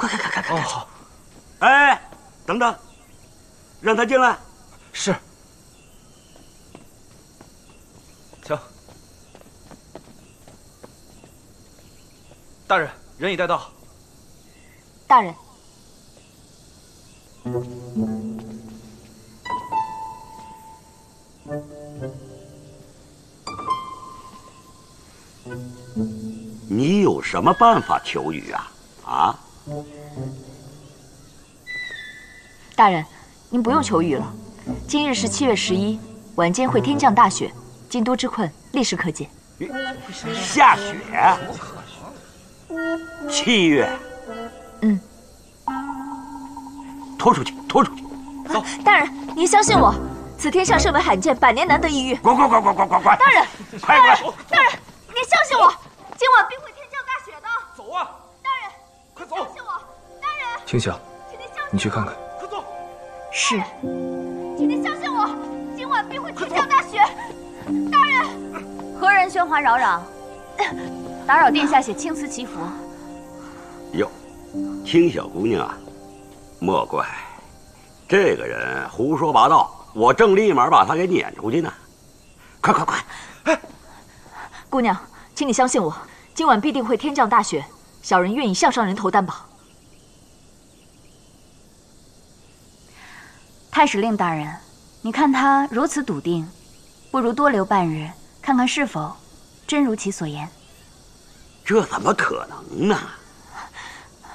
快快快快快！哦，好。哎，等等，让他进来。是。请。大人，人已带到。大人。你有什么办法求雨啊？啊？大人，您不用求雨了。今日是七月十一，晚间会天降大雪，京都之困立时可解。下雪？七月？嗯。拖出去，拖出去，走。大人，您相信我，此天下甚为罕见，百年难得一遇。滚滚滚滚滚滚滚！大人，快滚！大人，青晓，你去看看。快走！是。请您相信我，今晚必会天降大雪。大人，何人喧哗扰攘？打扰殿下写青词祈福。哟，青小姑娘啊。莫怪，这个人胡说八道，我正立马把他给撵出去呢。快快快！哎，姑娘，请你相信我，今晚必定会天降大雪，小人愿以项上人头担保。太史令大人，你看他如此笃定，不如多留半日，看看是否真如其所言。这怎么可能呢？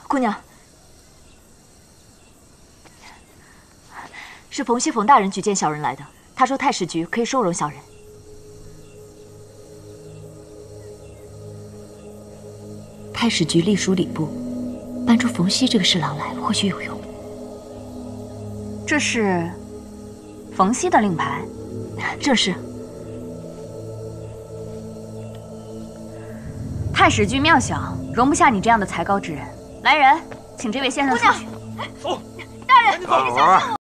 姑娘。是冯熙冯大人举荐小人来的。他说太史局可以收容小人。太史局隶属礼部，搬出冯熙这个侍郎来，或许有用。这是冯熙的令牌，这是。太史局庙小，容不下你这样的才高之人。来人，请这位先生出去。走，大人，你相信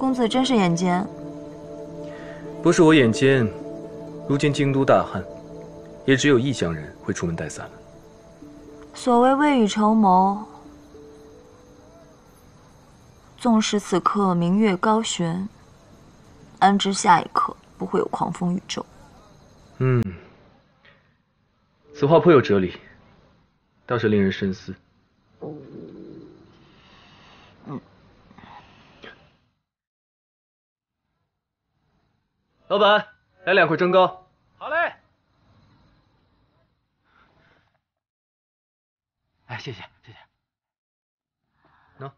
公子真是眼尖。不是我眼尖，如今京都大旱，也只有异乡人会出门带伞了。所谓未雨绸缪，纵使此刻明月高悬，安知下一刻不会有狂风雨骤？嗯，此话颇有哲理，倒是令人深思。老板，来两块蒸糕。好嘞。哎，谢谢谢谢。喏。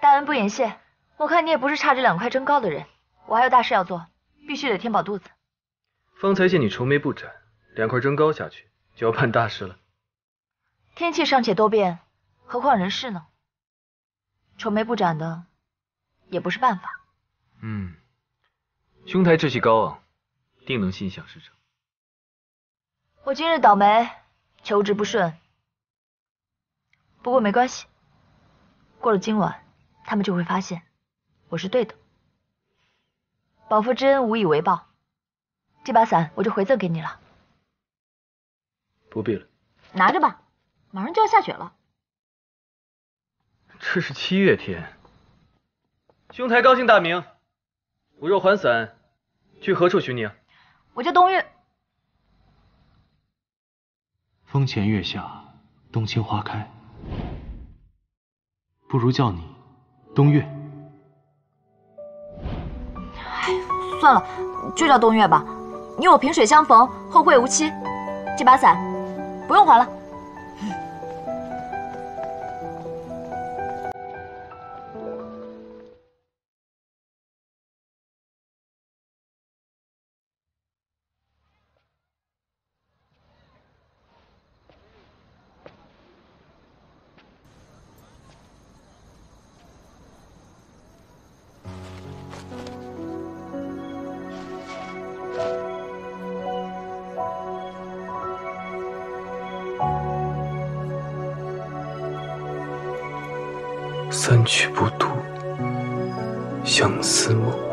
大恩不言谢。我看你也不是差这两块蒸糕的人，我还有大事要做，必须得填饱肚子。方才见你愁眉不展，两块蒸糕下去就要办大事了。天气尚且多变，何况人事呢？愁眉不展的也不是办法。嗯，兄台志气高昂，定能心想事成。我今日倒霉，求职不顺，不过没关系，过了今晚，他们就会发现。我是对的，保父之恩无以为报，这把伞我就回赠给你了。不必了，拿着吧，马上就要下雪了。这是七月天，兄台高姓大名。我若还伞，去何处寻你啊？我叫冬月。风前月下，冬青花开，不如叫你冬月。算了，就叫冬月吧。你我萍水相逢，后会无期。这把伞不用还了。三曲不渡，相思梦。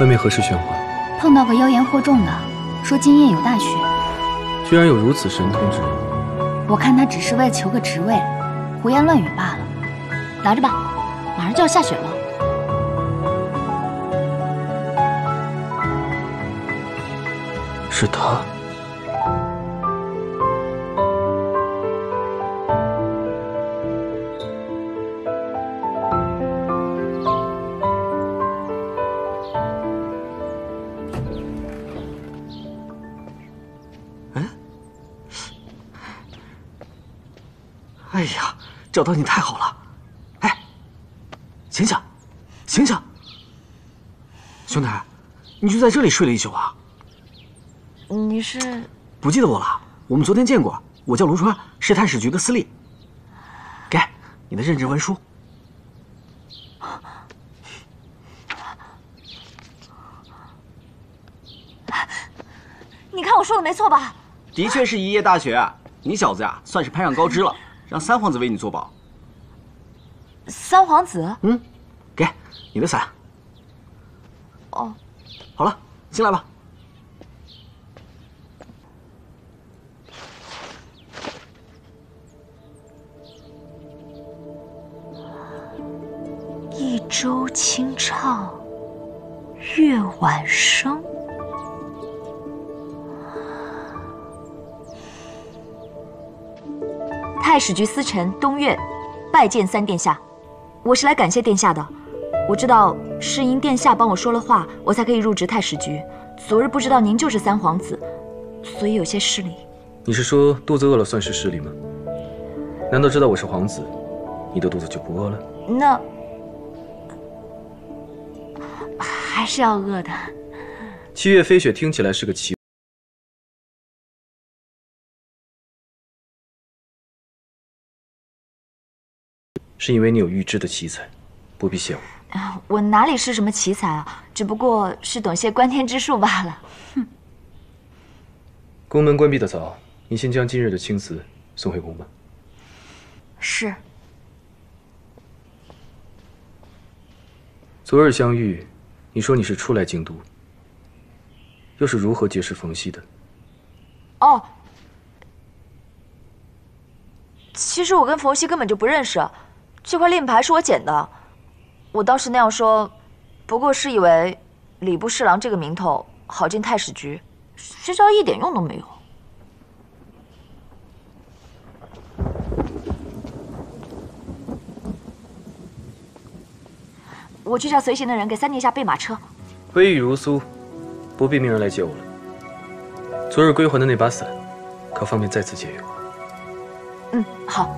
外面何时喧哗？碰到个妖言惑众的，说今夜有大雪。居然有如此神通之人！我看他只是为了求个职位，胡言乱语罢了。拿着吧，马上就要下雪了。是他。哎呀，找到你太好了！哎，醒醒，醒醒！兄弟，你就在这里睡了一宿啊？你是不记得我了？我们昨天见过，我叫卢川，是太史局的司隶。给你的任职文书。你看我说的没错吧？的确是一夜大雪，你小子呀，算是攀上高枝了。让三皇子为你作保。三皇子，嗯，给你的伞。哦，好了，进来吧。一舟清唱，月晚生。太史局司臣东岳拜见三殿下，我是来感谢殿下的。我知道是因殿下帮我说了话，我才可以入职太史局。昨日不知道您就是三皇子，所以有些失礼。你是说肚子饿了算是失礼吗？难道知道我是皇子，你的肚子就不饿了？那还是要饿的。七月飞雪听起来是个奇。是因为你有预知的奇才，不必谢我。我哪里是什么奇才啊，只不过是懂些观天之术罢了。哼。宫门关闭的早，你先将今日的青瓷送回宫吧。是。昨日相遇，你说你是初来京都，又是如何结识冯熙的？哦，其实我跟冯熙根本就不认识。这块令牌是我捡的，我当时那样说，不过是以为礼部侍郎这个名头好进太史局，谁知道一点用都没有。我去叫随行的人给三殿下备马车。微雨如酥，不必命人来接我了。昨日归还的那把伞，可方便再次借用？嗯，好。